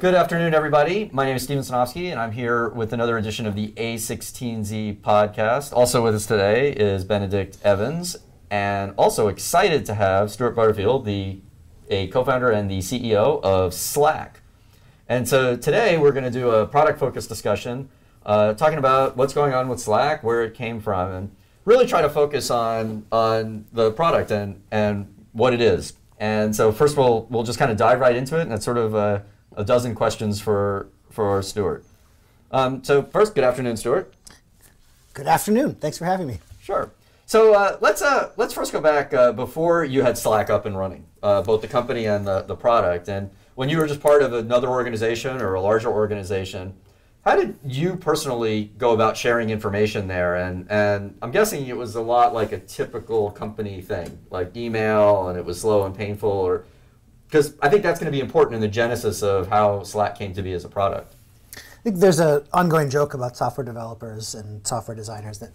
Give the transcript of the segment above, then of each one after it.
Good afternoon, everybody. My name is Steven Sinofsky, and I'm here with another edition of the A16Z podcast. Also with us today is Benedict Evans, and also excited to have Stewart Butterfield, the a co-founder and the CEO of Slack. And so today we're going to do a product-focused discussion, uh, talking about what's going on with Slack, where it came from, and really try to focus on on the product and and what it is. And so first of all, we'll just kind of dive right into it, and it's sort of a, a dozen questions for for Stewart. Um, so first, good afternoon, Stewart. Good afternoon. Thanks for having me. Sure. So uh, let's uh, let's first go back uh, before you had Slack up and running, uh, both the company and the, the product, and when you were just part of another organization or a larger organization. How did you personally go about sharing information there? And and I'm guessing it was a lot like a typical company thing, like email, and it was slow and painful, or because I think that's going to be important in the genesis of how Slack came to be as a product. I think there's an ongoing joke about software developers and software designers that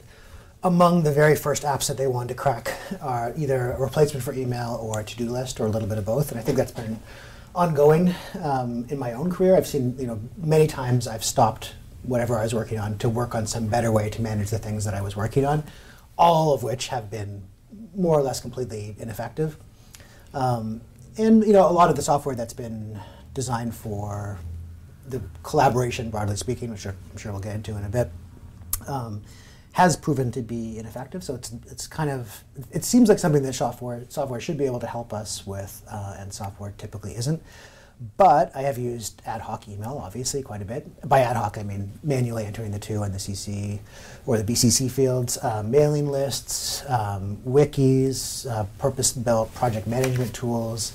among the very first apps that they wanted to crack are either a replacement for email or a to-do list or a little bit of both. And I think that's been ongoing um, in my own career. I've seen, you know, many times I've stopped whatever I was working on to work on some better way to manage the things that I was working on, all of which have been more or less completely ineffective. Um, and you know, a lot of the software that's been designed for the collaboration, broadly speaking, which I'm sure we'll get into in a bit, um, has proven to be ineffective. So it's it's kind of it seems like something that software software should be able to help us with, uh, and software typically isn't. But I have used ad hoc email, obviously, quite a bit. By ad hoc, I mean manually entering the to and the CC or the BCC fields, uh, mailing lists, um, wikis, uh, purpose-built project management tools,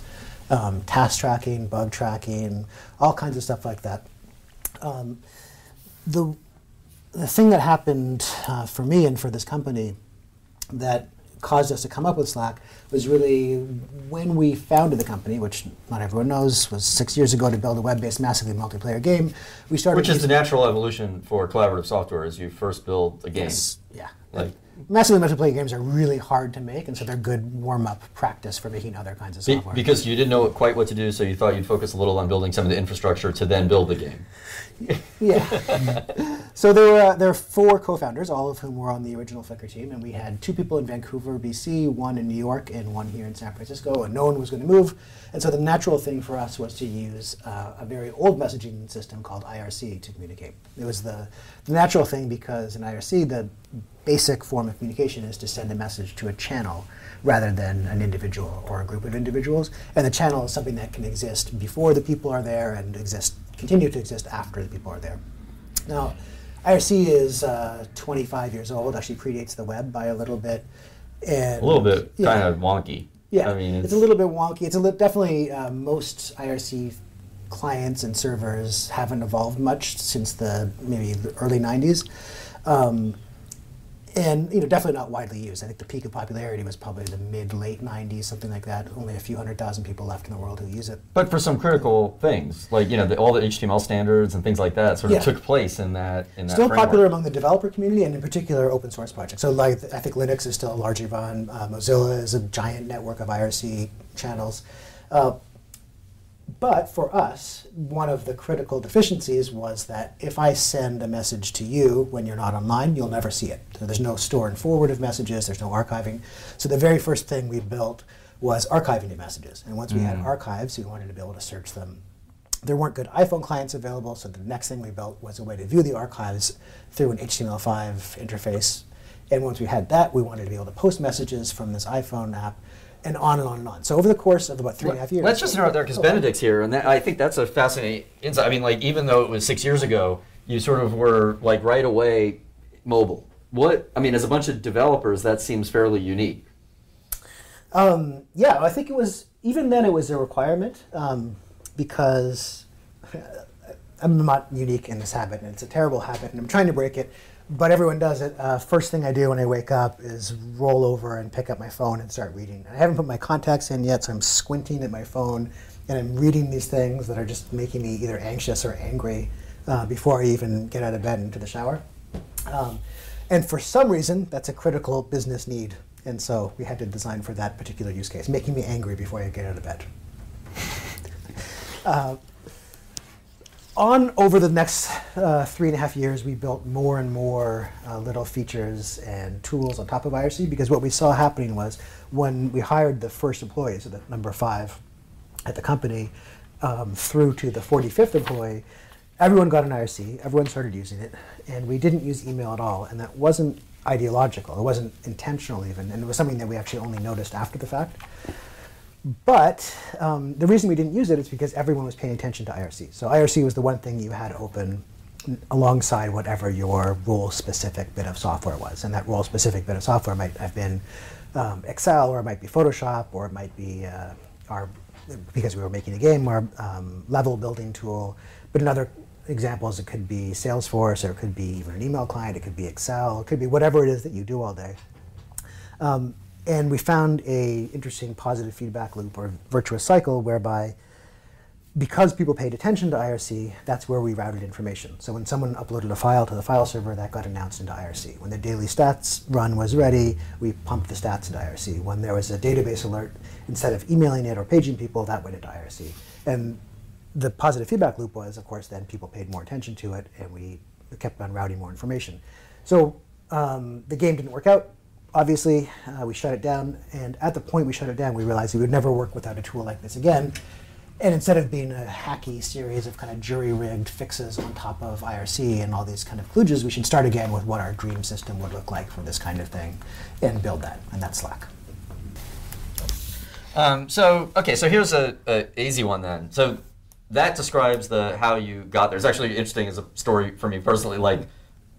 um, task tracking, bug tracking, all kinds of stuff like that. Um, the the thing that happened uh, for me and for this company that caused us to come up with Slack was really when we founded the company, which not everyone knows was six years ago to build a web-based massively multiplayer game. We started which is the natural evolution for collaborative software, as you first build a game. Yes, yeah. Like massively multiplayer games are really hard to make, and so they're good warm-up practice for making other kinds of software. Be because you didn't know quite what to do, so you thought you'd focus a little on building some of the infrastructure to then build the game. yeah. so there were there were four co-founders, all of whom were on the original Flickr team, and we had two people in Vancouver, BC, one in New York, and one here in San Francisco. And no one was going to move, and so the natural thing for us was to use uh, a very old messaging system called IRC to communicate. It was the, the natural thing because in IRC the basic form of communication is to send a message to a channel rather than an individual or a group of individuals. And the channel is something that can exist before the people are there and exist continue to exist after the people are there. Now, IRC is uh, 25 years old, actually predates the web by a little bit. And, a little bit yeah, kind of wonky. Yeah, I mean, it's, it's a little bit wonky. It's a li- definitely uh, most IRC clients and servers haven't evolved much since the maybe the early 90s. Um, and you know definitely not widely used. I think the peak of popularity was probably the mid late '90s, something like that. Only a few hundred thousand people left in the world who use it. But for some critical things, like you know the, all the HTML standards and things like that, sort of yeah. took place in that. In still that popular among the developer community and in particular open source projects. So like I think Linux is still largely run. Uh, Mozilla is a giant network of IRC channels. Uh, but for us, one of the critical deficiencies was that if I send a message to you when you're not online, you'll never see it. So there's no store and forward of messages, there's no archiving. So the very first thing we built was archiving the messages. And once we had mm. archives, we wanted to be able to search them. There weren't good iPhone clients available, so the next thing we built was a way to view the archives through an HTML5 interface. And once we had that, we wanted to be able to post messages from this iPhone app and on and on and on. So over the course of about three and a half years. Let's just interrupt there because Benedict's here, and that, I think that's a fascinating insight. I mean, like even though it was six years ago, you sort of were like right away mobile. What I mean, as a bunch of developers, that seems fairly unique. Um, yeah, I think it was even then it was a requirement um, because I'm not unique in this habit, and it's a terrible habit, and I'm trying to break it but everyone does it. Uh, first thing I do when I wake up is roll over and pick up my phone and start reading. I haven't put my contacts in yet, so I'm squinting at my phone and I'm reading these things that are just making me either anxious or angry uh, before I even get out of bed into the shower. Um, and for some reason, that's a critical business need. And so we had to design for that particular use case, making me angry before I get out of bed. uh, on over the next uh, three and a half years, we built more and more uh, little features and tools on top of IRC because what we saw happening was when we hired the first employees, so the number five at the company, um, through to the 45th employee, everyone got an IRC, everyone started using it, and we didn't use email at all, and that wasn't ideological, it wasn't intentional even, and it was something that we actually only noticed after the fact. But um, the reason we didn't use it is because everyone was paying attention to IRC. So IRC was the one thing you had open alongside whatever your role-specific bit of software was. And that role-specific bit of software might have been um, Excel, or it might be Photoshop, or it might be uh, our, because we were making a game, our um, level building tool. But in other examples, it could be Salesforce, or it could be even an email client, it could be Excel, it could be whatever it is that you do all day. Um, and we found a interesting positive feedback loop or virtuous cycle whereby because people paid attention to IRC, that's where we routed information. So when someone uploaded a file to the file server, that got announced into IRC. When the daily stats run was ready, we pumped the stats into IRC. When there was a database alert, instead of emailing it or paging people, that went into IRC. And the positive feedback loop was, of course, then people paid more attention to it, and we kept on routing more information. So um, the game didn't work out obviously, uh, we shut it down. And at the point we shut it down, we realized we would never work without a tool like this again. And instead of being a hacky series of kind of jury-rigged fixes on top of IRC and all these kind of kludges, we should start again with what our dream system would look like for this kind of thing and build that. And that's Slack. Um, so, okay, so here's a, a easy one then. So that describes the how you got there. It's actually interesting as a story for me personally. Like,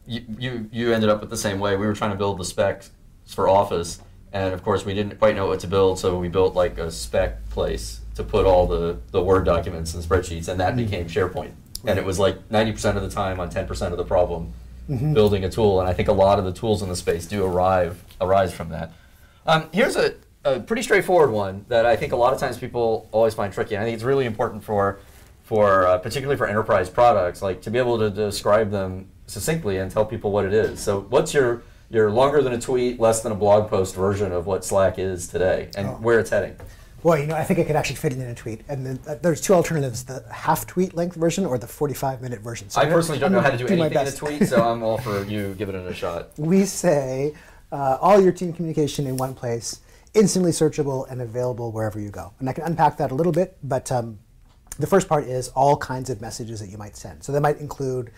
you, you, you ended up with the same way. We were trying to build the spec for Office, and of course we didn't quite know what to build, so we built like a spec place to put all the, the Word documents and spreadsheets, and that mm-hmm. became SharePoint. And it was like 90% of the time on 10% of the problem mm-hmm. building a tool, and I think a lot of the tools in the space do arrive arise from that. Um, here's a, a pretty straightforward one that I think a lot of times people always find tricky, and I think it's really important for for uh, particularly for enterprise products, like to be able to describe them succinctly and tell people what it is. So, what's your your longer than a tweet, less than a blog post version of what Slack is today and oh. where it's heading. Well, you know, I think it could actually fit in a tweet. And then, uh, there's two alternatives: the half tweet length version or the 45 minute version. So I personally don't know how to do, do anything in a tweet, so I'm all for you giving it a shot. We say uh, all your team communication in one place, instantly searchable and available wherever you go. And I can unpack that a little bit, but um, the first part is all kinds of messages that you might send. So that might include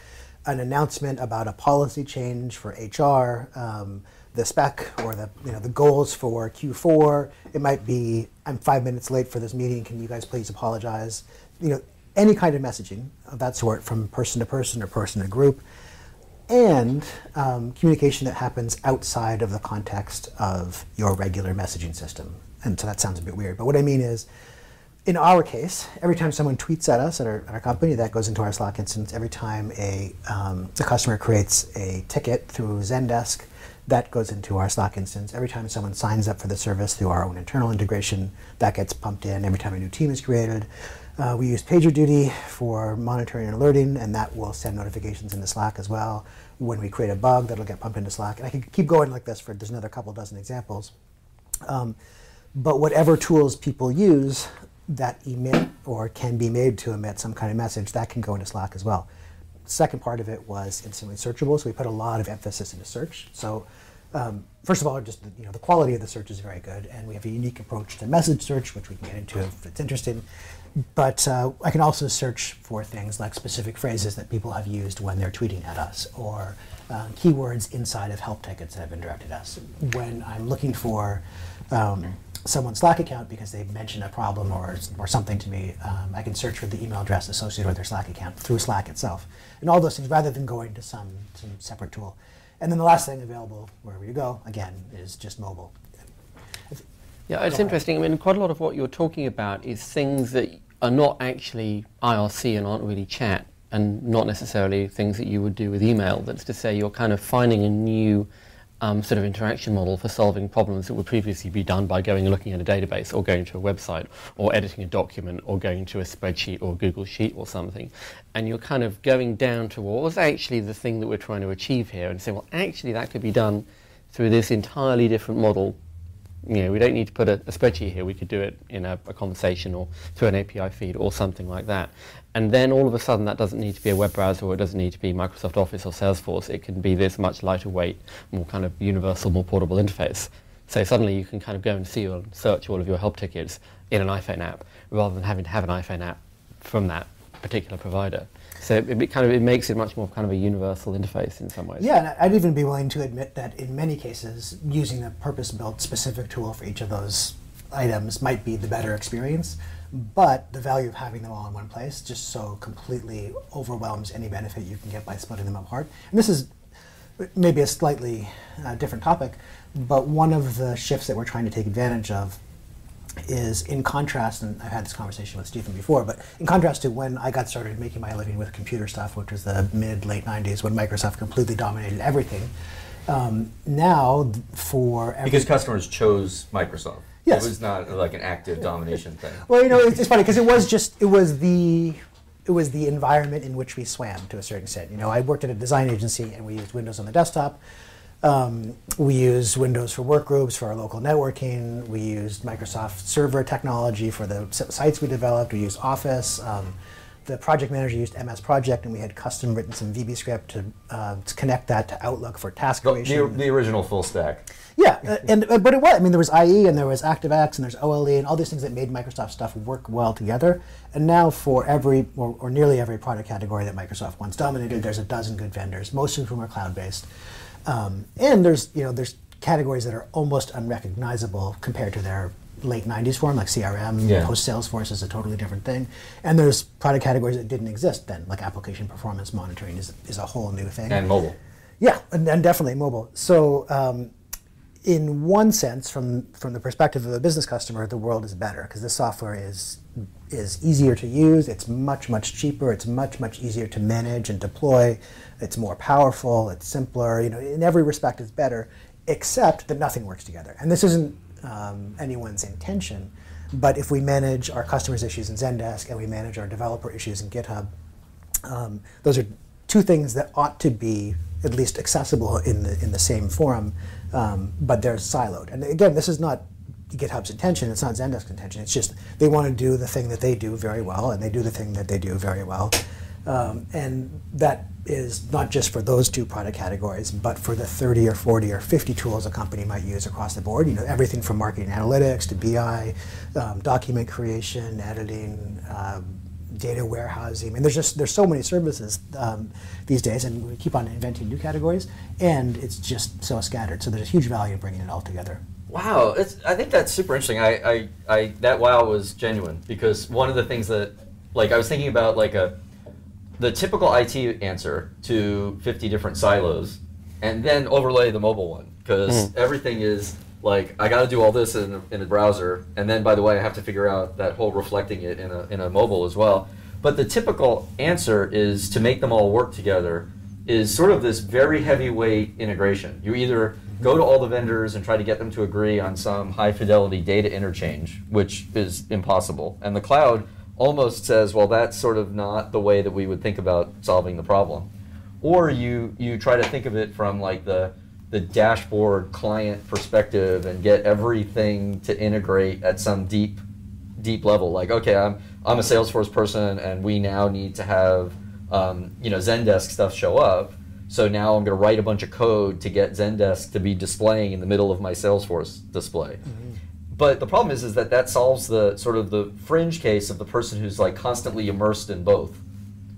an announcement about a policy change for HR, um, the spec or the you know the goals for Q4. It might be I'm five minutes late for this meeting. Can you guys please apologize? You know any kind of messaging of that sort from person to person or person to group, and um, communication that happens outside of the context of your regular messaging system. And so that sounds a bit weird, but what I mean is in our case, every time someone tweets at us at our, at our, company, that goes into our Slack instance. Every time a um, the customer creates a ticket through Zendesk, that goes into our Slack instance. Every time someone signs up for the service through our own internal integration, that gets pumped in. Every time a new team is created, uh, we use PagerDuty for monitoring and alerting, and that will send notifications into Slack as well. When we create a bug, that'll get pumped into Slack. And I can keep going like this for there's another couple dozen examples. Um, but whatever tools people use, that emit or can be made to emit some kind of message, that can go into Slack as well. Second part of it was instantly searchable, so we put a lot of emphasis into search. So um, first of all, just the, you know the quality of the search is very good, and we have a unique approach to message search, which we can get into if it's interesting. But uh, I can also search for things like specific phrases that people have used when they're tweeting at us, or uh, keywords inside of help tickets that have been directed at us. When I'm looking for um, someone's Slack account because they mentioned a problem or, or something to me, um, I can search for the email address associated with their Slack account through Slack itself. And all those things rather than going to some, some separate tool. And then the last thing available wherever you go, again, is just mobile. Yeah, it's interesting. I mean, quite a lot of what you're talking about is things that are not actually IRC and aren't really chat and not necessarily things that you would do with email. That's to say you're kind of finding a new um, sort of interaction model for solving problems that would previously be done by going and looking at a database or going to a website or editing a document or going to a spreadsheet or Google Sheet or something. And you're kind of going down to what was actually the thing that we're trying to achieve here and say, well, actually that could be done through this entirely different model You know, we don't need to put a, a spreadsheet here. We could do it in a, a, conversation or through an API feed or something like that. And then all of a sudden, that doesn't need to be a web browser or it doesn't need to be Microsoft Office or Salesforce. It can be this much lighter weight, more kind of universal, more portable interface. So suddenly you can kind of go and see or search all of your help tickets in an iPhone app rather than having to have an iPhone app from that particular provider. So it, it, kind of it makes it much more kind of a universal interface in some ways. Yeah, and I'd even be willing to admit that in many cases, using a purpose-built specific tool for each of those items might be the better experience. But the value of having them all in one place just so completely overwhelms any benefit you can get by splitting them apart. And this is maybe a slightly uh, different topic, but one of the shifts that we're trying to take advantage of is in contrast, and I've had this conversation with Steven before, but in contrast to when I got started making my living with computer stuff, which was the mid late 90s when Microsoft completely dominated everything. Um, now, for because customers chose Microsoft. Yes. It was not like an active domination thing. Well, you know, it's, it's funny because it was just it was the it was the environment in which we swam to a certain extent. You know, I worked at a design agency and we used Windows on the desktop. Um, we used Windows for workgroups for our local networking. We used Microsoft Server technology for the sites we developed. We used Office. Um, the project manager used MS Project, and we had custom written some VB script to, uh, to connect that to Outlook for task creation. The, the, original full stack. Yeah, uh, and uh, but it was. I mean, there was IE and there was ActiveX and there's OLE and all these things that made Microsoft stuff work well together. And now for every or, or nearly every product category that Microsoft once dominated, there's a dozen good vendors, most of whom are cloud-based. Um, and there's you know there's categories that are almost unrecognizable compared to their late 90s form, like CRM, yeah. post Salesforce is a totally different thing. And there's product categories that didn't exist then, like application performance monitoring is, is a whole new thing. And mobile. Yeah, and, and definitely mobile. So, um, in one sense, from, from the perspective of a business customer, the world is better because this software is is easier to use. It's much much cheaper. It's much much easier to manage and deploy. It's more powerful. It's simpler. You know, in every respect, it's better, except that nothing works together. And this isn't um, anyone's intention, but if we manage our customers' issues in Zendesk and we manage our developer issues in GitHub, um, those are two things that ought to be at least accessible in the in the same forum, um, but they're siloed. And again, this is not GitHub's intention. It's not Zendesk's intention. It's just they want to do the thing that they do very well, and they do the thing that they do very well. Um, and that is not just for those two product categories, but for the 30 or 40 or 50 tools a company might use across the board. You know, everything from marketing analytics to BI, um, document creation, editing, um, data warehousing. I mean, there's just there's so many services um, these days, and we keep on inventing new categories, and it's just so scattered. So there's a huge value in bringing it all together. Wow, it's, I think that's super interesting. I, I, I, that wow was genuine because one of the things that, like, I was thinking about like a, the typical IT answer to 50 different silos, and then overlay the mobile one because mm. everything is like I got to do all this in a, in a browser, and then by the way, I have to figure out that whole reflecting it in a in a mobile as well. But the typical answer is to make them all work together is sort of this very heavyweight integration. You either go to all the vendors and try to get them to agree on some high fidelity data interchange, which is impossible. And the cloud almost says, well, that's sort of not the way that we would think about solving the problem. Or you, you try to think of it from like the, the dashboard client perspective and get everything to integrate at some deep, deep level. Like, okay, I'm, I'm a Salesforce person and we now need to have um, you know, Zendesk stuff show up so now I'm going to write a bunch of code to get Zendesk to be displaying in the middle of my Salesforce display. Mm-hmm. But the problem is, is that that solves the sort of the fringe case of the person who's like constantly immersed in both.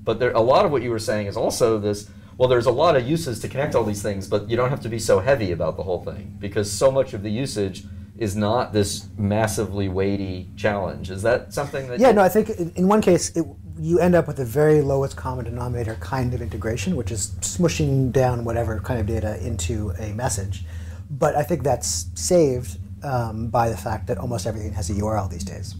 But there, a lot of what you were saying is also this. Well, there's a lot of uses to connect all these things, but you don't have to be so heavy about the whole thing because so much of the usage is not this massively weighty challenge. Is that something that? Yeah, no. I think in one case it, you end up with the very lowest common denominator kind of integration, which is smushing down whatever kind of data into a message. But I think that's saved um, by the fact that almost everything has a URL these days.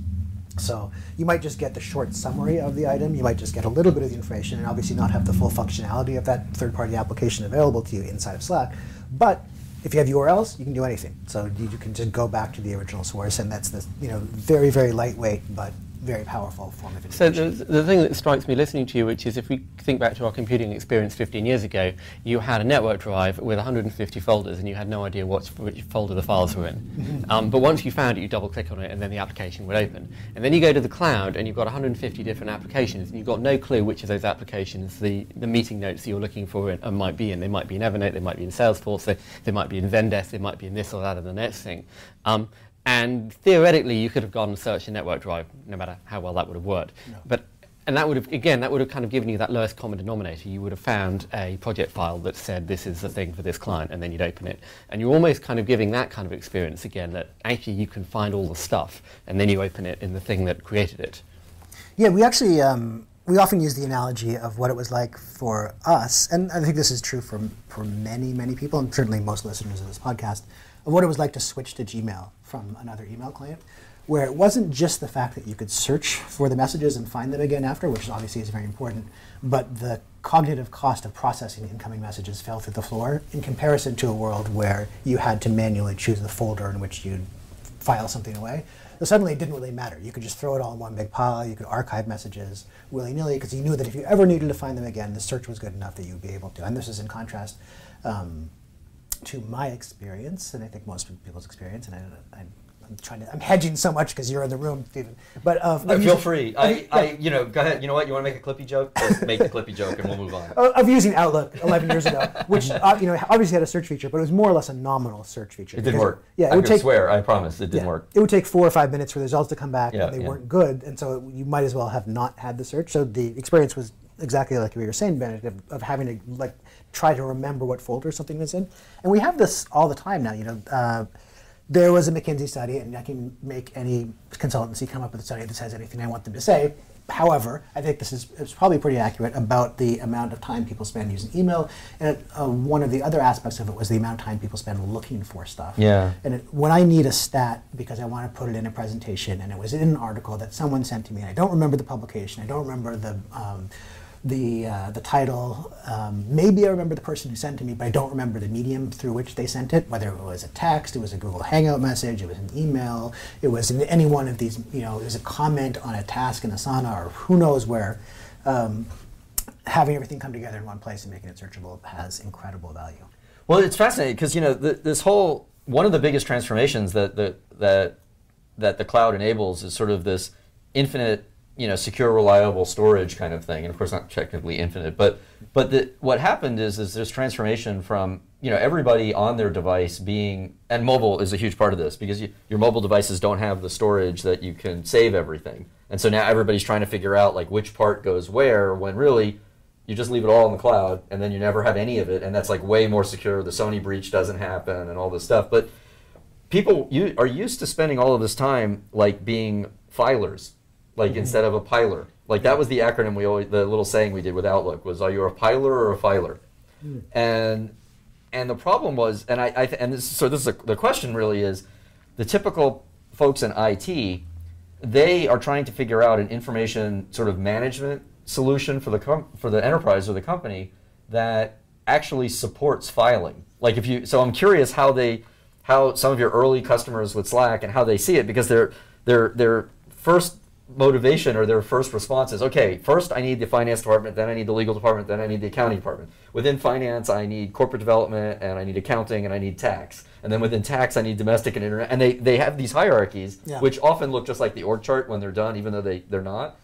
So you might just get the short summary of the item, you might just get a little bit of the information, and obviously not have the full functionality of that third-party application available to you inside of Slack. But if you have URLs, you can do anything. So you, can just go back to the original source, and that's the you know very very lightweight but very powerful form of information. So the, the thing that strikes me listening to you, which is if we think back to our computing experience 15 years ago, you had a network drive with 150 folders and you had no idea what, which folder the files were in. um, but once you found it, you double click on it and then the application would open. And then you go to the cloud and you've got 150 different applications and you've got no clue which of those applications the, the meeting notes you're looking for in, uh, might be in. They might be in Evernote, they might be in Salesforce, they, they might be in Zendesk, they might be in this or that or the next thing. Um, and theoretically, you could have gone and searched a network drive, no matter how well that would have worked. But and that would have again, that would have kind of given you that lowest common denominator. You would have found a project file that said this is the thing for this client, and then you'd open it. And you're almost kind of giving that kind of experience again. That actually you can find all the stuff, and then you open it in the thing that created it. Yeah, we actually um, we often use the analogy of what it was like for us, and I think this is true for for many many people, and certainly most listeners of this podcast, of what it was like to switch to Gmail from another email client, where it wasn't just the fact that you could search for the messages and find them again after, which obviously is very important, but the cognitive cost of processing incoming messages fell through the floor in comparison to a world where you had to manually choose the folder in which you'd file something away. So suddenly it didn't really matter. You could just throw it all in one big pile. You could archive messages willy nilly because you knew that if you ever needed to find them again, the search was good enough that you'd be able to. And this is in contrast um, to my experience, and I think most people's experience. And I, I'm trying to, I'm hedging so much because you're in the room, Steven. But of, No, of feel using- free. I, I, you know, go ahead. You know what? You want to make a clippy joke? Just make the clippy joke, and we'll move on. of using Outlook 11 years ago, which uh, you know obviously had a search feature, but it was more or less a nominal search feature. It didn't work. Yeah, it I would take swear. I promise it didn't Yeah. work. It would take four or five minutes for the results to come back, Yeah, and they yeah. weren't good, and so you might as well have not had the search. So the experience was exactly like you were saying, Benedict, of, of having to like try to remember what folder something is in. And we have this all the time now. You know, uh, there was a McKinsey study, and I can make any consultancy come up with a study that says anything I want them to say. However, I think this is it's probably pretty accurate about the amount of time people spend using email. And uh, one of the other aspects of it was the amount of time people spend looking for stuff. Yeah. And it, when I need a stat because I want to put it in a presentation, and it was in an article that someone sent to me, and I don't remember the publication, I don't remember the um, the uh, the title. Um, maybe I remember the person who sent it to me, but I don't remember the medium through which they sent it. Whether it was a text, it was a Google Hangout message, it was an email, it was in any one of these. You know, it was a comment on a task in Asana or who knows where. Um, having everything come together in one place and making it searchable has incredible value. Well, it's fascinating because you know th- this whole one of the biggest transformations that that that that the cloud enables is sort of this infinite, you know, secure, reliable storage kind of thing, and of course not technically infinite, but but the, what happened is is this transformation from you know everybody on their device being and mobile is a huge part of this because you, your mobile devices don't have the storage that you can save everything, and so now everybody's trying to figure out like which part goes where when really you just leave it all in the cloud and then you never have any of it. And that's like way more secure. The sony breach doesn't happen and all this stuff. But people you are used to spending all of this time like being filers like mm-hmm. instead of a piler. Like that was the acronym we always the little saying we did with outlook was are you a piler or a filer? Hmm. And and the problem was and i, I th- and this so this is a, the question really is the typical folks in IT they are trying to figure out an information sort of management solution for the com- for the enterprise or the company that actually supports filing. Like if you, so I'm curious how they, how some of your early customers with Slack and how they see it because their their their first motivation or their first response is okay. First, I need the finance department, then I need the legal department, then I need the accounting department. Within finance, I need corporate development, and I need accounting, and I need tax. And then within tax, I need domestic and internet. And they, they have these hierarchies, Yeah. which often look just like the org chart when they're done, even though they, they're not.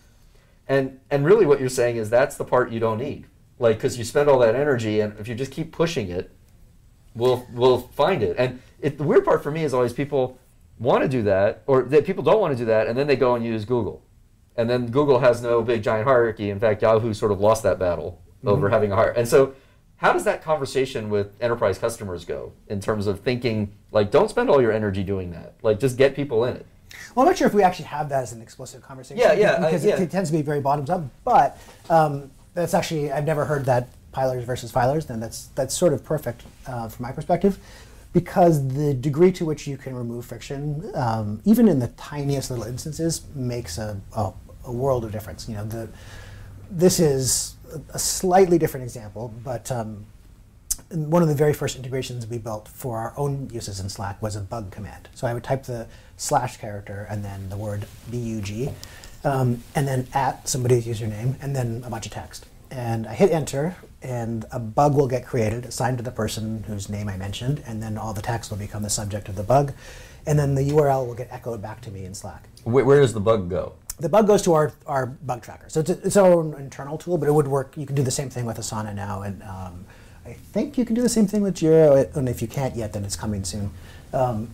And and really, what you're saying is that's the part you don't need, like because you spend all that energy, and if you just keep pushing it, we'll we'll find it. And it, the weird part for me is always people want to do that, or that people don't want to do that, and then they go and use Google, and then Google has no big giant hierarchy. In fact, Yahoo sort of lost that battle over having a hierarchy. And so, how does that conversation with enterprise customers go in terms of thinking like, don't spend all your energy doing that, like just get people in it. Well, I'm not sure if we actually have that as an explicit conversation. Yeah, yeah, I- because yeah. it, it tends to be very bottoms up. But um, that's actually I've never heard that pilers versus filers. Then that's that's sort of perfect uh, from my perspective, because the degree to which you can remove friction, um, even in the tiniest little instances, makes a, a, a world of difference. You know, the this is a- slightly different example, but. Um, one of the very first integrations we built for our own uses in Slack was a bug command. So I would type the slash character and then the word bug, um, and then at somebody's username, and then a bunch of text. And I hit enter, and a bug will get created, assigned to the person whose name I mentioned, and then all the text will become the subject of the bug, and then the URL will get echoed back to me in Slack. Where, where does the bug go? The bug goes to our, our bug tracker. So it's a, its own internal tool, but it would work. You can do the same thing with Asana now, and um, I think you can do the same thing with Jira. And if you can't yet, then it's coming soon. Um,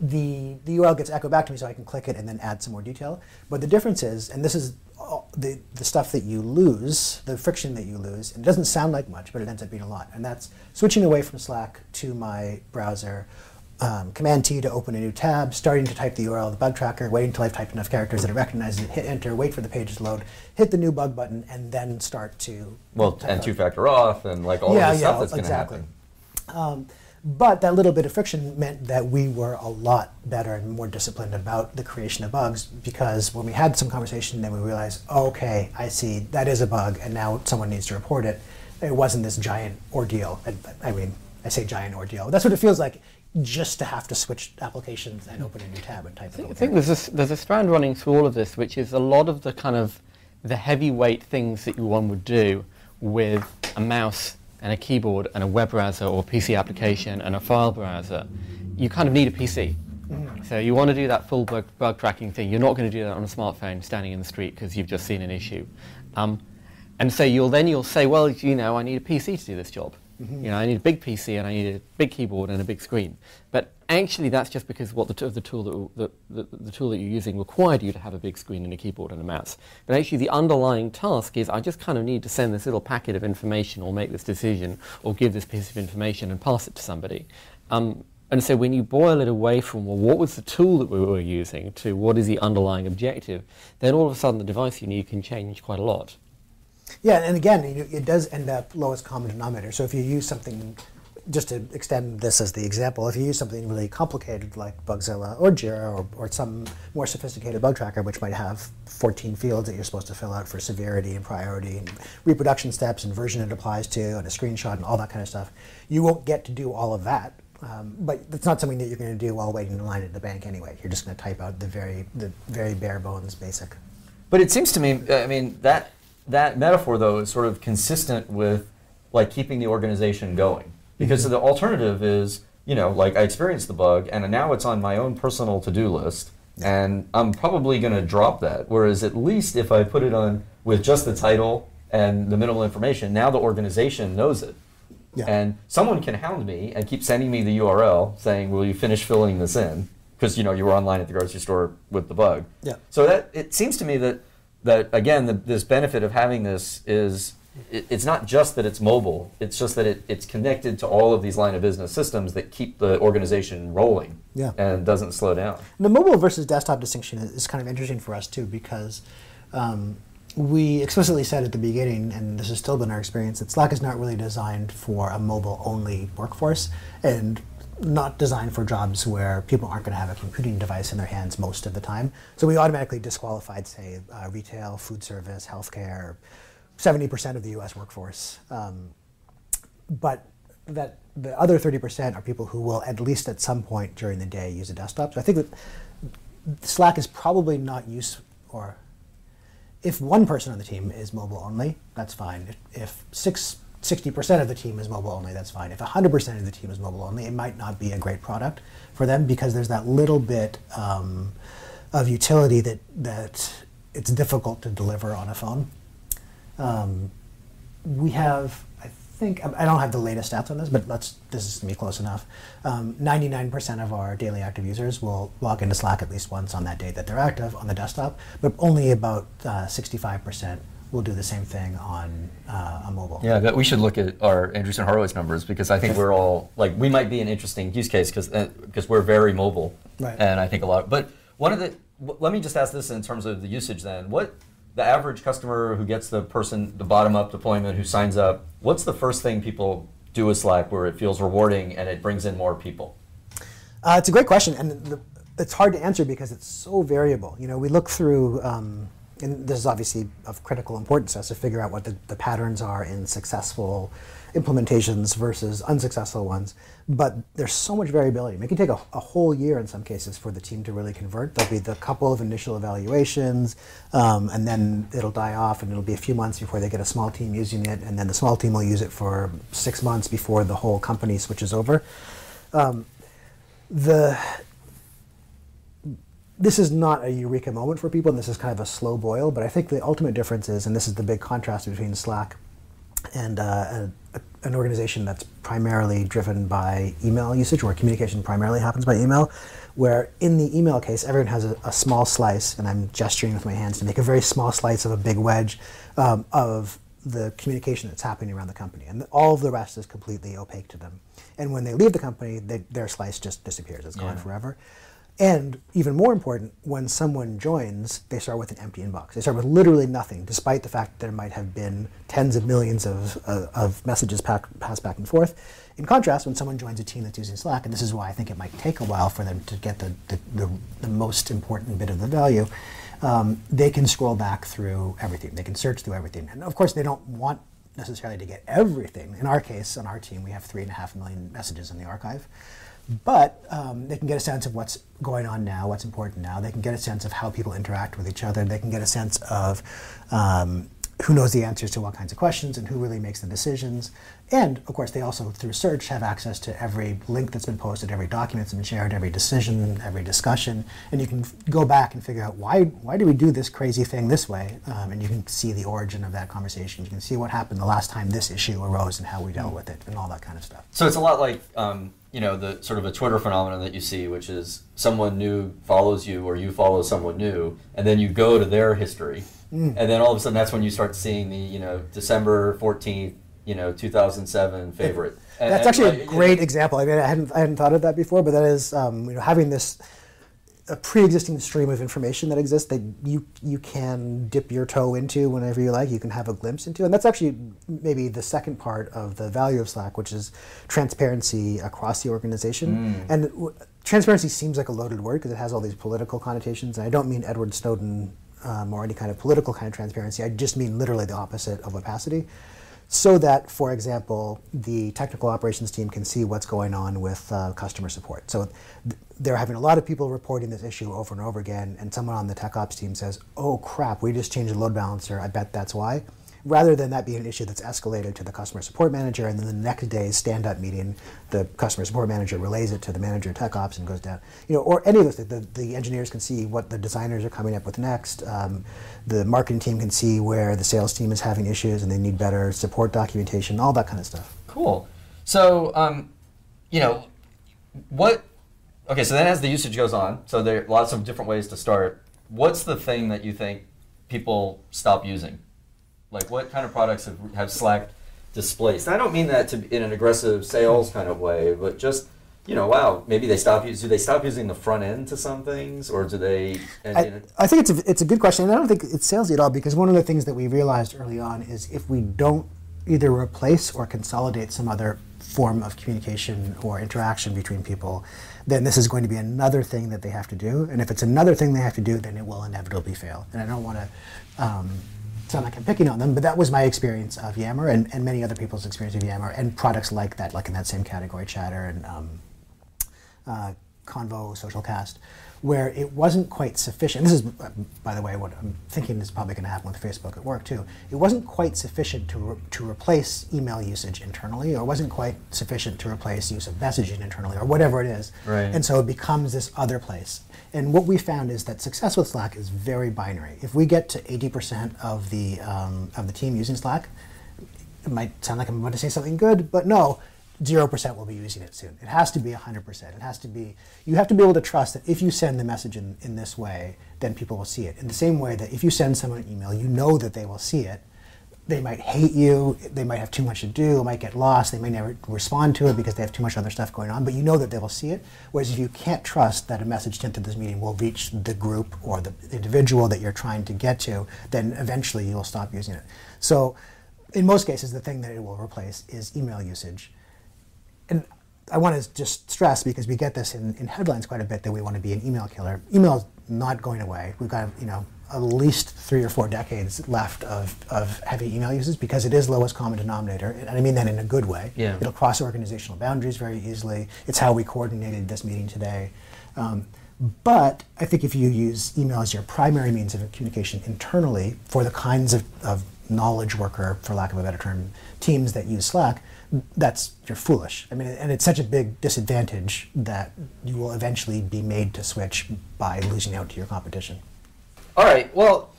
the, the URL gets echoed back to me so I can click it and then add some more detail. But the difference is, and this is the, the stuff that you lose, the friction that you lose, and it doesn't sound like much, but it ends up being a lot. And that's switching away from Slack to my browser, um, Command T to open a new tab, starting to type the URL of the bug tracker, waiting until I've typed enough characters that it recognizes it, hit enter, wait for the page to load, hit the new bug button, and then start to. Well, and two-factor auth and like all Yeah, of the yeah, stuff that's going to exactly. happen. Um, but that little bit of friction meant that we were a lot better and more disciplined about the creation of bugs because when we had some conversation, then we realized, oh, okay, I see, that is a bug, and now someone needs to report it. It wasn't this giant ordeal. I, I mean, I say giant ordeal. That's what it feels like just to have to switch applications and open a new tab and type I it think, I think there's a, there's a strand running through all of this, which is a lot of the kind of the heavyweight things that you one would do with a mouse and a keyboard and a web browser or PC application and a file browser. You kind of need a PC. So you want to do that full bug, bug tracking thing. You're not going to do that on a smartphone standing in the street because you've just seen an issue. Um, and so you'll then you'll say, well, you know, I need a PC to do this job. You know, I need a big PC and I need a big keyboard and a big screen. But actually, that's just because what the, the tool that the, the, the tool that you're using required you to have a big screen and a keyboard and a mouse. But actually, the underlying task is I just kind of need to send this little packet of information or make this decision or give this piece of information and pass it to somebody. Um, and so when you boil it away from well, what was the tool that we were using to what is the underlying objective, then all of a sudden the device you need can change quite a lot. Yeah, and again, it does end up lowest common denominator. So if you use something, just to extend this as the example, if you use something really complicated like Bugzilla or Jira or, or some more sophisticated bug tracker, which might have 14 fields that you're supposed to fill out for severity and priority and reproduction steps and version it applies to and a screenshot and all that kind of stuff, you won't get to do all of that. Um, but that's not something that you're going to do while waiting in line at the bank anyway. You're just going to type out the very, the very bare bones basic. But it seems to me, I mean, that that metaphor though is sort of consistent with like keeping the organization going because mm-hmm. the alternative is, you know, like I experienced the bug and now it's on my own personal to-do list and I'm probably going to drop that. Whereas at least if I put it on with just the title and the minimal information, now the organization knows it. Yeah. And someone can hound me and keep sending me the URL saying, "Will you finish filling this in?" Because you know you were online at the grocery store with the bug. Yeah. So that it seems to me that that again the, this benefit of having this is it, it's not just that it's mobile. It's just that it, it's connected to all of these line of business systems that keep the organization rolling. Yeah. And doesn't slow down. The mobile versus desktop distinction is, is kind of interesting for us too because um, we explicitly said at the beginning, and this has still been our experience, that Slack is not really designed for a mobile only workforce and not designed for jobs where people aren't going to have a computing device in their hands most of the time. So we automatically disqualified, say, uh, retail, food service, healthcare, 70% of the US workforce. Um, but that the other 30% are people who will at least at some point during the day use a desktop. So I think that Slack is probably not use or if one person on the team is mobile only, that's fine. If six, 60% of the team is mobile only, that's fine. If 100% of the team is mobile only, it might not be a great product for them because there's that little bit um, of utility that, that it's difficult to deliver on a phone. Um, we have, I think, I don't have the latest stats on this, but let's, this is to be close enough. Um, 99% of our daily active users will log into Slack at least once on that day that they're active on the desktop, but only about uh, 65% will do the same thing on uh, a mobile. Yeah, but we should look at our Andreessen Horowitz numbers because I think we're all like we might be an interesting use case because because we're very mobile, Right. and I think a lot. But one of the w- let me just ask this in terms of the usage. Then, what the average customer who gets the person the bottom up deployment who signs up? What's the first thing people do with Slack where it feels rewarding and it brings in more people? Uh, it's a great question, and the, it's hard to answer because it's so variable. You know, we look through um, and this is obviously of critical importance to us to figure out what the, the patterns are in successful implementations versus unsuccessful ones. But there's so much variability. It can take a, a, whole year in some cases for the team to really convert. There'll be the couple of initial evaluations, um, and then it'll die off, and it'll be a few months before they get a small team using it, and then the small team will use it for six months before the whole company switches over. Um, the this is not a eureka moment for people, and this is kind of a slow boil. But I think the ultimate difference is, and this is the big contrast between Slack and uh, a, an organization that's primarily driven by email usage, where communication primarily happens by email, where in the email case, everyone has a, a small slice, and I'm gesturing with my hands to make a very small slice of a big wedge um, of the communication that's happening around the company, and all of the rest is completely opaque to them. And when they leave the company, they, their slice just disappears; it's gone yeah. forever. And even more important, when someone joins, they start with an empty inbox. They start with literally nothing, despite the fact that there might have been tens of millions of, uh, of messages pack, passed back and forth. In contrast, when someone joins a team that's using Slack, and this is why I think it might take a while for them to get the, the, the, the most important bit of the value, um, they can scroll back through everything. They can search through everything. And of course, they don't want necessarily to get everything. In our case, on our team, we have three and a half million messages in the archive. But um, they can get a sense of what's going on now, what's important now. They can get a sense of how people interact with each other. They can get a sense of um, who knows the answers to what kinds of questions and who really makes the decisions. And of course, they also, through search, have access to every link that's been posted, every document that's been shared, every decision, every discussion. And you can go back and figure out why, why do we do this crazy thing this way? Um, and you can see the origin of that conversation. You can see what happened the last time this issue arose and how we dealt with it and all that kind of stuff. So it's a lot like um, you know the sort of a Twitter phenomenon that you see, which is someone new follows you or you follow someone new, and then you go to their history, mm. and then all of a sudden that's when you start seeing the you know December fourteenth, you know two thousand seven favorite. And, that's and actually like, a great example. I mean, I hadn't I hadn't thought of that before, but that is um, you know having this a pre-existing stream of information that exists that you you can dip your toe into whenever you like. You can have a glimpse into, and that's actually maybe the second part of the value of Slack, which is transparency across the organization. Mm. And w- transparency seems like a loaded word because it has all these political connotations, and I don't mean Edward Snowden um, or any kind of political kind of transparency. I just mean literally the opposite of opacity so that, for example, the technical operations team can see what's going on with uh, customer support. So th- they're having a lot of people reporting this issue over and over again, and someone on the tech ops team says, "Oh crap, we just changed the load balancer. I bet that's why." Rather than that being an issue that's escalated to the customer support manager, and then the next day's stand-up meeting, the customer support manager relays it to the manager of tech ops and goes down. You know, or any of those things. The, the engineers can see what the designers are coming up with next. Um, the marketing team can see where the sales team is having issues and they need better support documentation, all that kind of stuff. Cool. So, um, you know, what? Okay, so then as the usage goes on, so there are lots of different ways to start. What's the thing that you think people stop using? Like, what kind of products have, have Slack displaced? I don't mean that to in an aggressive sales kind of way, but just you know, wow, maybe they stop use. Do they stop using the front end to some things, or do they? And, I, I, think it's a, it's a good question, and I don't think it's salesy at all because one of the things that we realized early on is if we don't either replace or consolidate some other form of communication or interaction between people, then this is going to be another thing that they have to do. And if it's another thing they have to do, then it will inevitably fail. And I don't want to um, sound like I'm picking on them, but that was my experience of Yammer and, and many other people's experience of Yammer and products like that, like in that same category, Chatter and um, uh, Convo, Socialcast, where it wasn't quite sufficient. This is, by the way, what I'm thinking is probably going to happen with Facebook at work too. It wasn't quite sufficient to, re- to replace email usage internally, or wasn't quite sufficient to replace use of messaging internally, or whatever it is. Right. And so it becomes this other place. And what we found is that success with Slack is very binary. If we get to 80% of the, um, of the team using Slack, it might sound like I'm about to say something good, but no, 0% will be using it soon. It has to be 100%. It has to be, you have to be able to trust that if you send the message in, in this way, then people will see it. In the same way that if you send someone an email, you know that they will see it they might hate you, they might have too much to do, might get lost, they may never respond to it because they have too much other stuff going on, but you know that they will see it. Whereas if you can't trust that a message sent to this meeting will reach the group or the individual that you're trying to get to, then eventually you'll stop using it. So in most cases, the thing that it will replace is email usage. And I want to just stress because we get this in, in headlines quite a bit that we want to be an email killer. Email is not going away. We've got, you know, at least three or four decades left of, of heavy email uses because it is lowest common denominator, and I mean that in a good way. Yeah. It'll cross organizational boundaries very easily. It's how we coordinated this meeting today. Um, but I think if you use email as your primary means of communication internally for the kinds of, of knowledge worker, for lack of a better term, teams that use Slack, that's you're foolish. I mean, and it's such a big disadvantage that you will eventually be made to switch by losing out to your competition. All right. Well,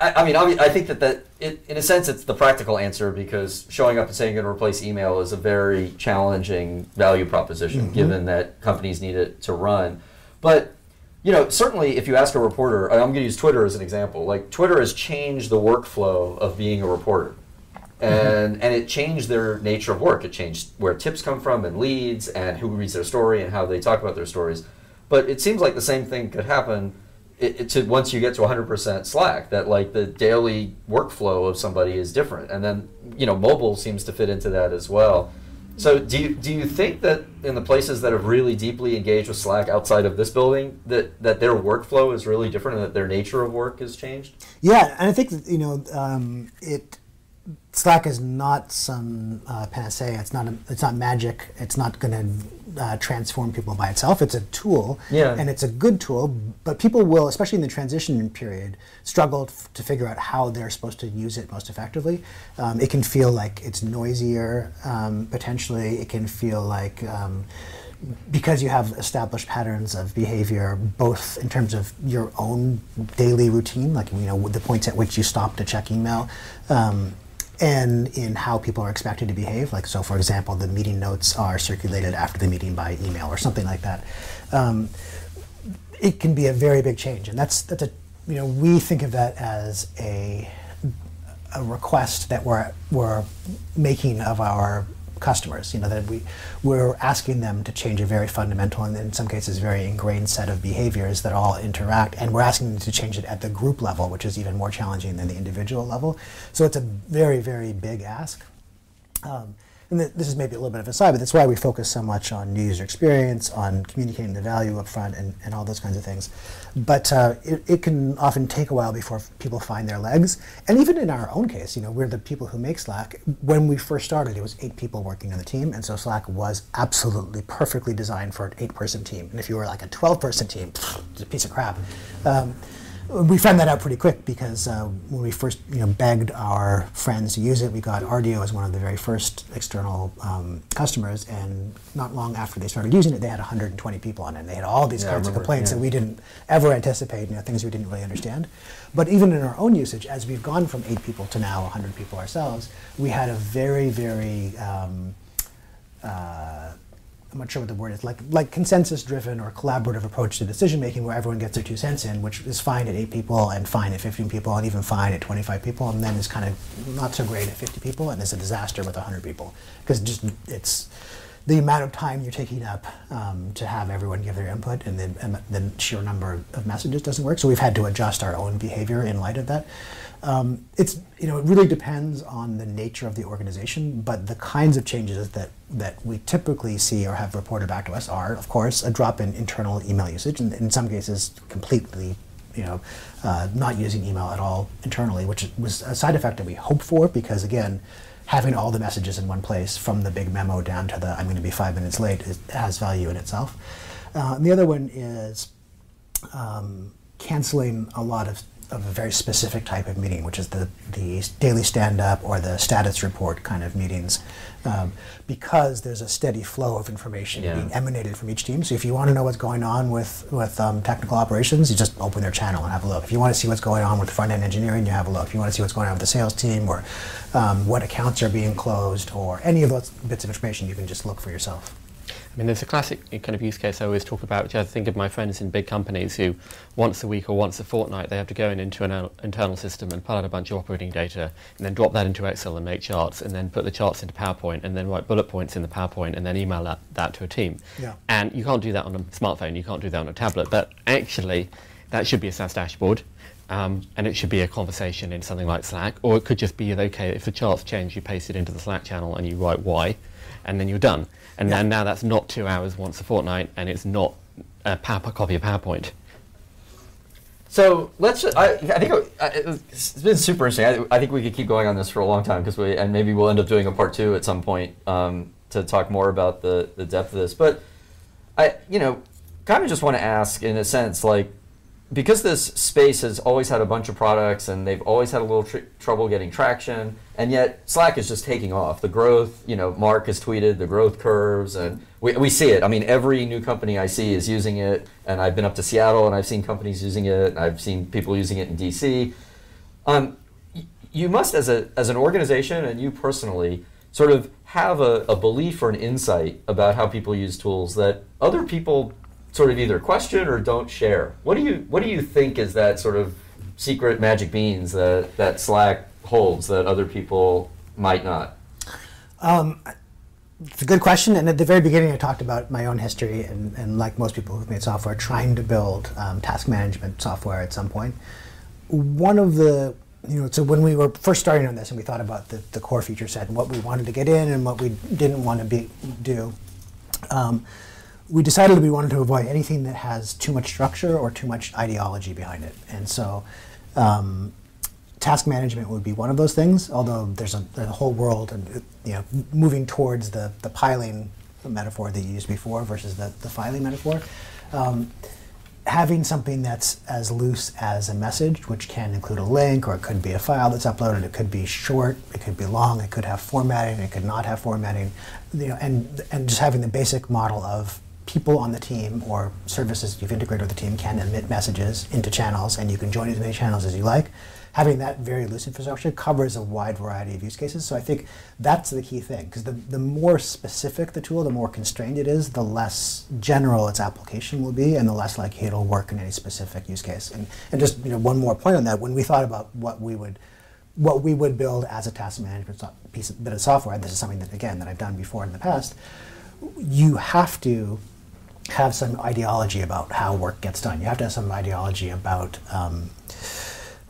I, I mean, I think that that it, in a sense, it's the practical answer because showing up and saying you're going to replace email is a very challenging value proposition, mm-hmm. given that companies need it to run. But you know, certainly, if you ask a reporter, I'm going to use Twitter as an example. Like Twitter has changed the workflow of being a reporter, mm-hmm. and and it changed their nature of work. It changed where tips come from and leads, and who reads their story and how they talk about their stories. But it seems like the same thing could happen it, it, to once you get to 100% Slack. That like the daily workflow of somebody is different, and then you know mobile seems to fit into that as well. So do you, do you think that in the places that have really deeply engaged with Slack outside of this building that, that their workflow is really different and that their nature of work has changed? Yeah, and I think that, you know um, it. Slack is not some uh, panacea. It's not. A, it's not magic. It's not going to uh, transform people by itself. It's a tool, Yeah. and it's a good tool. But people will, especially in the transition period, struggle to figure out how they're supposed to use it most effectively. Um, it can feel like it's noisier. Um, potentially, it can feel like. Um, because you have established patterns of behavior, both in terms of your own daily routine, like you know the points at which you stop to check email, um, and in how people are expected to behave. Like so, for example, the meeting notes are circulated after the meeting by email or something like that. Um, it can be a very big change, and that's that's a you know we think of that as a a request that we're we're making of our customers. You know that we we're asking them to change a very fundamental and in some cases very ingrained set of behaviors that all interact, and we're asking them to change it at the group level, which is even more challenging than the individual level. So it's a very very big ask. Um, and this is maybe a little bit of a side, but that's why we focus so much on new user experience, on communicating the value up front, and, and all those kinds of things. But uh, it, it can often take a while before people find their legs. And even in our own case, you know, we're the people who make Slack. When we first started, it was eight people working on the team, and so Slack was absolutely perfectly designed for an eight-person team. And if you were like a 12-person team, it's a piece of crap. Um, we found that out pretty quick because uh, when we first you know, begged our friends to use it, we got Rdio as one of the very first external um, customers, and not long after they started using it, they had 120 people on it. And they had all these Yeah, kinds of complaints yeah. that we didn't ever anticipate, you know, things we didn't really understand. But even in our own usage, as we've gone from eight people to now 100 people ourselves, we had a very, very um, uh, I'm not sure what the word is, like like consensus-driven or collaborative approach to decision making, where everyone gets their two cents in, which is fine at eight people and fine at 15 people and even fine at 25 people, and then is kind of not so great at 50 people and is a disaster with 100 people because just it's the amount of time you're taking up um, to have everyone give their input and and the sheer number of messages doesn't work. So we've had to adjust our own behavior in light of that. Um, it's you know it really depends on the nature of the organization, but the kinds of changes that that we typically see or have reported back to us are, of course, a drop in internal email usage, and in some cases, completely, you know, uh, not using email at all internally, which was a side effect that we hoped for because again, having all the messages in one place from the big memo down to the I'm going to be five minutes late has value in itself. Uh, the other one is um, canceling a lot of, of a very specific type of meeting, which is the, the daily stand up or the status report kind of meetings, um, because there's a steady flow of information Yeah. being emanated from each team. So if you want to know what's going on with, with um, technical operations, you just open their channel and have a look. If you want to see what's going on with front end engineering, you have a look. If you want to see what's going on with the sales team or um, what accounts are being closed or any of those bits of information, you can just look for yourself. I mean, there's a classic kind of use case I always talk about, which I think of my friends in big companies who, once a week or once a fortnight, they have to go in into an internal system and pull out a bunch of operating data, and then drop that into Excel and make charts, and then put the charts into PowerPoint, and then write bullet points in the PowerPoint, and then email that, that to a team. Yeah. And you can't do that on a smartphone, you can't do that on a tablet, but actually, that should be a SaaS dashboard. Um, and it should be a conversation in something like Slack, or it could just be okay if the charts change, you paste it into the Slack channel and you write why, and then you're done. And Yeah. then now that's not two hours once a fortnight, and it's not a, power, copy of PowerPoint. So let's. I, I think it, it's been super interesting. I, I, think we could keep going on this for a long time because we and maybe we'll end up doing a part two at some point um, to talk more about the the depth of this. But I, you know, kind of just want to ask in a sense, like because this space has always had a bunch of products and they've always had a little tr- trouble getting traction, and yet Slack is just taking off. The growth, you know, Mark has tweeted the growth curves, and we, we see it. I mean, every new company I see is using it, and I've been up to Seattle and I've seen companies using it, and I've seen people using it in DC. Um, you must, as, a, as an organization and you personally, sort of have a, a belief or an insight about how people use tools that other people sort of either question or don't share. What do you what do you think is that sort of secret magic beans that that Slack holds that other people might not? Um, it's a good question. And at the very beginning, I talked about my own history and, and like most people who've made software, trying to build um, task management software at some point. One of the you know, so when we were first starting on this and we thought about the, the core feature set and what we wanted to get in and what we didn't want to be, do, um, we decided we wanted to avoid anything that has too much structure or too much ideology behind it. And so um, task management would be one of those things, although there's a, a, whole world and you know moving towards the, the piling metaphor that you used before versus the, the filing metaphor. Um, having something that's as loose as a message, which can include a link or it could be a file that's uploaded, it could be short, it could be long, it could have formatting, it could not have formatting, you know, and, and just having the basic model of people on the team or services you've integrated with the team can emit messages into channels and you can join as many channels as you like. Having that very loose infrastructure covers a wide variety of use cases. So I think that's the key thing because the, the more specific the tool, the more constrained it is, the less general its application will be and the less likely it'll work in any specific use case. And, and just you know, one more point on that, when we thought about what we would what we would build as a task management piece of, bit of software, this is something that again that I've done before in the past, you have to have some ideology about how work gets done. You have to have some ideology about um,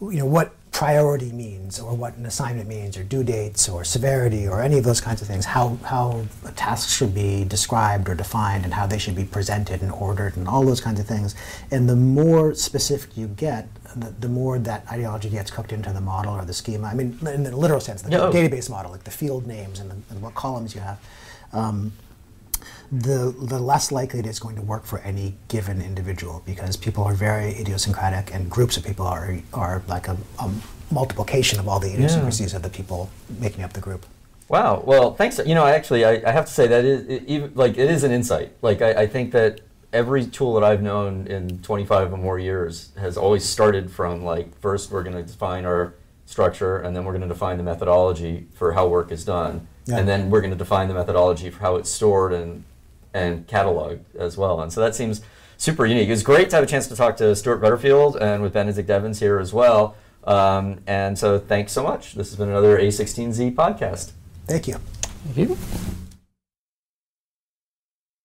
you know what priority means or what an assignment means or due dates or severity or any of those kinds of things how how tasks should be described or defined and how they should be presented and ordered and all those kinds of things and the more specific you get the, the more that ideology gets cooked into the model or the schema i mean in the literal sense the no. database model like the field names and, the, and what columns you have um, the, the less likely it is going to work for any given individual because people are very idiosyncratic and groups of people are, are like a, a multiplication of all the idiosyncrasies yeah. of the people making up the group. Wow. Well, thanks. You know, actually, I, I have to say that it, it, like it is an insight. Like I, I think that every tool that I've known in 25 or more years has always started from like first we're going to define our structure and then we're going to define the methodology for how work is done yeah. and then we're going to define the methodology for how it's stored and and catalog as well. And so that seems super unique. It was great to have a chance to talk to Stewart Butterfield and with Benedict Evans here as well. Um, and so thanks so much. This has been another A16Z podcast. Thank you. Thank you.